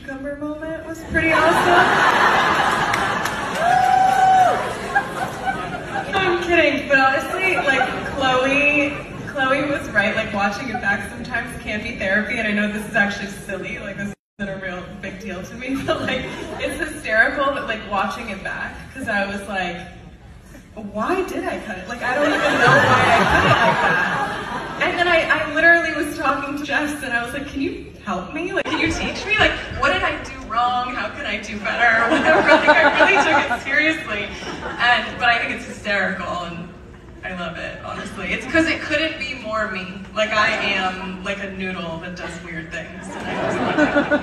cucumber moment was pretty awesome. I'm kidding, but honestly, like Khloé, Khloé was right. Like watching it back sometimes can be therapy, and I know this is actually silly. Like this isn't a real big deal to me, but like it's hysterical. But like watching it back, because I was like, why did I cut it? Like I don't even know why I cut it like that. And then I, I literally was talking to Jess, and I was like, can you help me? Like, can you teach me? Like, what did I do wrong? How can I do better? Like I really took it seriously, and but I think it's hysterical and. I love it, honestly. It's because it couldn't be more me. Like I am like a noodle that does weird things.